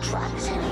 drugs.